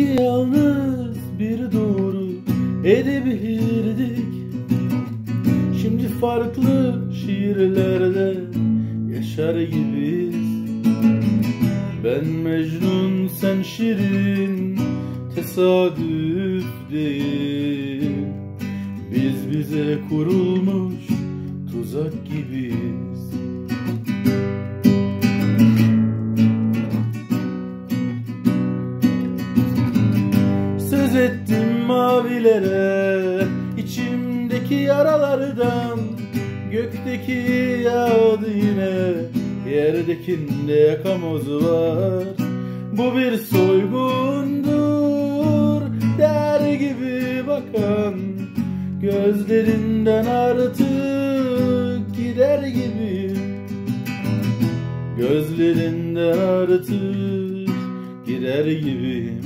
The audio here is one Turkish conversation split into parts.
İki yalnız bir doğru edebilirdik Şimdi farklı şiirlerde yaşar gibiyiz. Ben Mecnun sen Şirin tesadüf değil. Biz bize kurulmuş tuzak gibiyiz Söz ettim mavilere. İçimdeki yaralardan Gökteki yağdı yine. Yerdekinde yakamoz var Bu bir soygundur Der gibi bakan. Gözlerinden artık gider gibi. Gözlerinden artık gider gibi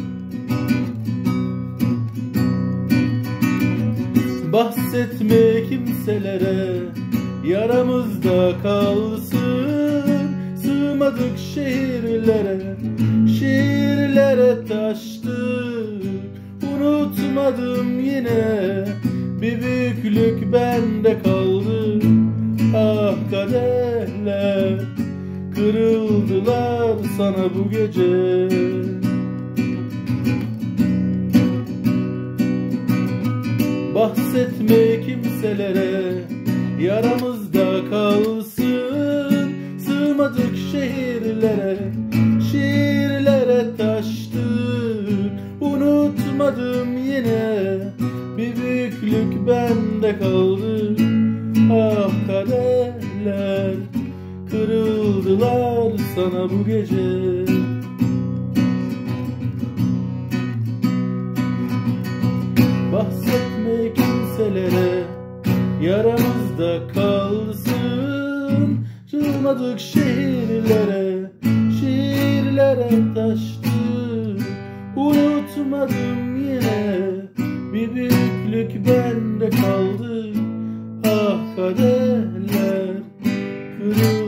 Bahsetme kimselere Yaramızda kalsın. Sığmadık şehirlere Şehirlere taştık. Unutmadım yine Bir büyüklük bende kaldı. Ah kaderler Kırıldılar sana bu gece Bahsetme kimselere Yaramızda kalsın. Sığmadık şehirlere Şiirlere taştık. Unutmadım yine Bir büyüklük bende kaldı. Ah kaderler Kırıldılar sana bu gece meselelere Yaramızda kalsın. Çılmadık şehirlere Şehirlere taştık. Unutmadım yine Bir büyüklük bende kaldı. Ah kaderler kırıldı.